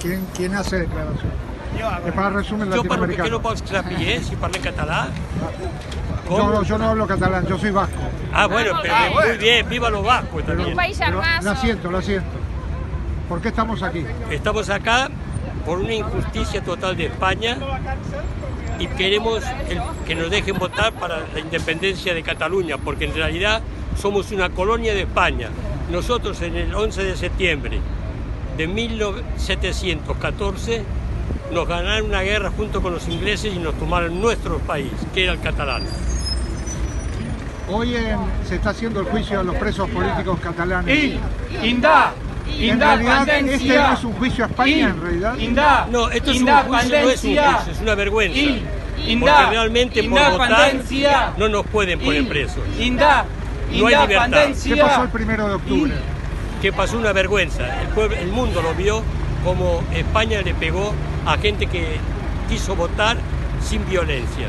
¿Quién, quién hace declaración? Es para resumen Jo parlo que latinoamericano. no pots saber si parla català. Yo, no- yo no hablo catalán, yo soy vasco. Ah, bueno, pero muy bien, viva los vascos también. Un país Pero hermoso. lo siento, lo siento. ¿Por qué estamos aquí? Estamos acá por una injusticia total de España y queremos el- que nos dejen votar para la independencia de Cataluña, porque en realidad somos una colonia de España. Nosotros en el 11 de septiembre de 1714 nos ganaron una guerra junto con los ingleses y nos tomaron nuestro país, que era el catalán. Hoy en- se está haciendo el juicio a los presos políticos catalanes. Y, inda, en realidad, este no es un juicio a España, en realidad. Inda, No, esto es un juicio, no es un juicio, es una vergüenza. Porque inda, realmente por votar no nos pueden poner presos. Inda, No hay libertad. ¿Qué pasó el primero de octubre? Que pasó una vergüenza. El, pueblo, el mundo lo vio como España le pegó a gente que quiso votar sin violencia.